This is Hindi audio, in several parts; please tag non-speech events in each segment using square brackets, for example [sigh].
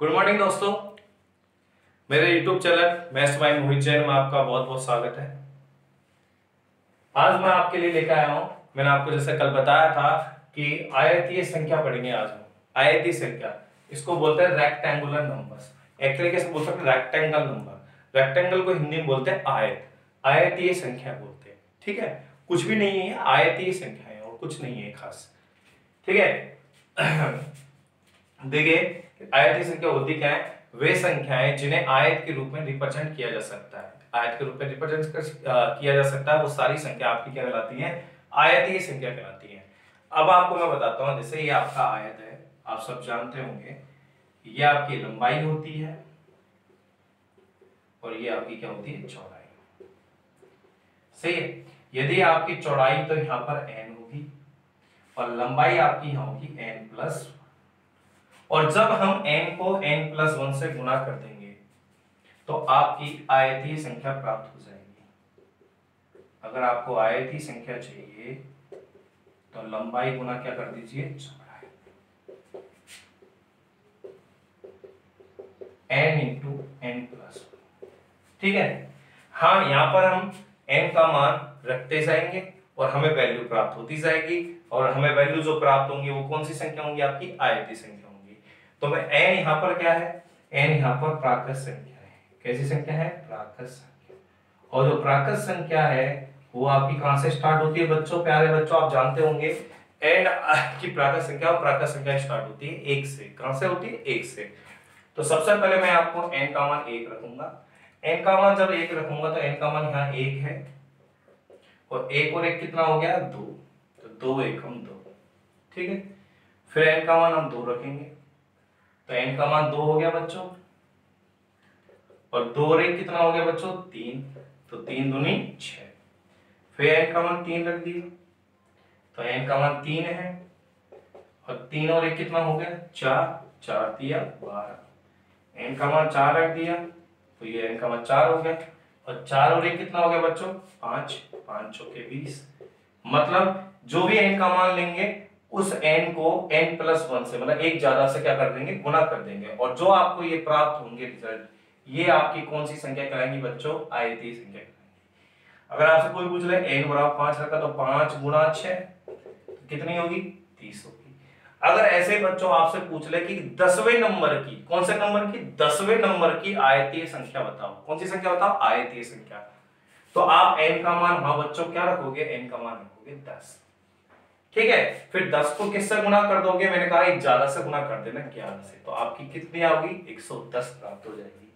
गुड मॉर्निंग दोस्तों। मेरे YouTube channel maths by Mohit Jain में आपका बहुत बहुत स्वागत है। आज मैं आपके लिए लेकर आया हूँ। मैंने आपको जैसे कल बताया था कि आयतीय संख्या पढ़ेंगे आज हम आयतीय संख्या। इसको बोलते हैं रेक्टेंगुलर नंबर्स एक तरीके से बोल सकते हैं रेक्टेंगल नंबर रेक्टेंगल को हिंदी में बोलते हैं आयत। आयतीय संख्या बोलते हैं। ठीक है? कुछ भी नहीं है, आयतीय संख्या है और कुछ नहीं है खास। ठीक है? [clears throat] देखिए आयतीय संख्या होती क्या है? वे संख्याएँ जिन्हें आयत के रूप में रिप्रेजेंट किया जा सकता है। आयत के रूप में रिप्रेजेंट किया जा सकता है, वो सारी संख्या आपकी क्या कहलाती है? आयतीय संख्या कहलाती है। अब आपको मैं बताता हूँ, जैसे ये आपका आयत है, आप सब जानते होंगे, ये आपकी लंबाई होती है और ये आपकी क्या होती है? चौड़ाई। सही है? यदि आपकी चौड़ाई तो यहाँ पर एन होगी और लंबाई आपकी यहाँ होगी एन प्लस और जब हम n को n प्लस वन से गुना कर देंगे तो आपकी आयतीय संख्या प्राप्त हो जाएगी। अगर आपको आयतीय संख्या चाहिए तो लंबाई गुना क्या कर दीजिए? n इंटू एन प्लस ठीक है? हाँ यहाँ पर हम n का मान रखते जाएँगे और हमें वैल्यू प्राप्त होती जाएगी और हमें वैल्यू जो प्राप्त होंगी वो कौन सी संख्या होंगी? आपकी आयतीय संख्या। तो मैं एन यहाँ पर क्या है? एन यहाँ पर प्राकृत संख्या है। कैसी संख्या है? प्राकृत संख्या। और जो प्राकृत संख्या है, वो आपकी कहाँ से स्टार्ट होती है बच्चों? प्यारे बच्चों, आप जानते होंगे। एन की प्राकृत संख्या और प्राकृत संख्या स्टार्ट होती है एक से। कहाँ से होती है? एक से। तो सबसे पहले मैं आपको एन का मान एक रखूँगा। एन का मान जब एक रखूँगा तो एन का मान यहाँ एक है। और एक और एक कितना हो गया? दो। तो दो एक, हम दो। ठीक है? फिर एन का मान हम दो रखेंगे। तो एन का मान दो हो गया बच्चों। और दो एक कितना हो गया बच्चों? तीन। तो तीन दुनी छ फिर एन का मान तीन रख दिया। तो एन का मान तीन है। और तीन और एक कितना हो गया? चार। चार दिया, बारह। एन का मान चार रख दिया तो ये एन का मान चार हो गया। और चार और एक कितना हो गया बच्चों? पाँच। पाँच चौके बीस। मतलब जो भी एन का मान लेंगे उस एन को n प्लस वन से मतलब एक ज़्यादा से क्या कर देंगे? गुना कर देंगे। और जो आपको ये प्राप्त होंगे रिज़ल्ट ये आपकी कौन सी संख्या कहलाएँगी बच्चों? आयतीय संख्या अगर आपसे कोई पूछ ले, n बराबर पाँच रखा तो पाँच गुना छह तो कितनी होगी? तीस होगी। अगर ऐसे बच्चों आपसे पूछ ले कि दसवें नंबर की, कौन से नंबर की? दसवें नंबर की आयतीय संख्या बताओ। कौन सी संख्या बताओ? आयतीय संख्या। तो आप एन का मान हाँ बच्चों, क्या रखोगे? एन का मान रखोगे दस। ठीक है, फिर 10 को किससे गुना कर दोगे? मैंने कहा, एक ज़्यादा से गुना कर देना ग्यारह से। तो आपकी कितनी आओगी? 110 प्राप्त हो जाएगी।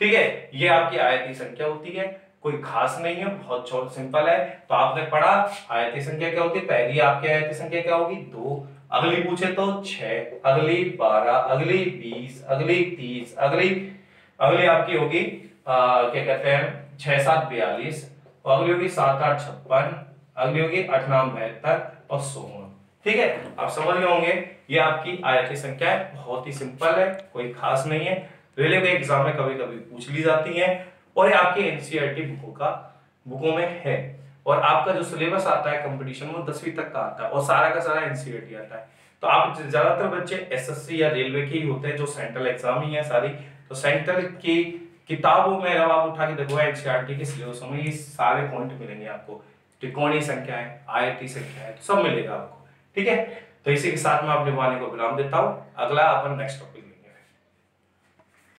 ठीक है, ये आपकी आयती संख्या होती है। कोई खास नहीं है, बहुत छोट सिंपल है। तो आपने पढ़ा, आयती संख्या क्या होती है? पहली आपकी आयती संख्या क्या होगी? दो। अगली पूछे तो छह। अगली बारह। अगली बीस। अगली तीस। अगली अगली आपकी होगी क्या कहते हैं? छह सात बयालीस। अगली होगी सात आठ छप्पन। अगली होगी आठ नाम बहत्तर और सोलह ठीक है? आप समझ गए होंगे, ये आपकी आय की संख्या बहुत ही सिंपल है, कोई खास नहीं है। रेलवे एग्ज़ाम में कभी कभी पूछ ली जाती है। और ये आपके एनसीईआरटी बुकों का, बुकों में है। और आपका जो सिलेबस आता है कंपटीशन वो दसवीं तक का आता है और सारा का सारा एनसीईआरटी आता है। तो आप ज़्यादातर बच्चे एसएससी या रेलवे के ही होते हैं, जो सेंट्रल एग्ज़ाम ही है सारी। तो सेंट्रल की किताबों में जब आप उठा के देखो एनसीईआरटी के सिलेबसों में ये सारे पॉइंट मिलेंगे आपको। त्रिकोणीय संख्या है? आयती संख्या है तो सब मिलेगा आपको। ठीक है? तो इसी के साथ में आप निभाने को विराम देता हूँ। अगला अपन नेक्स्ट टॉपिक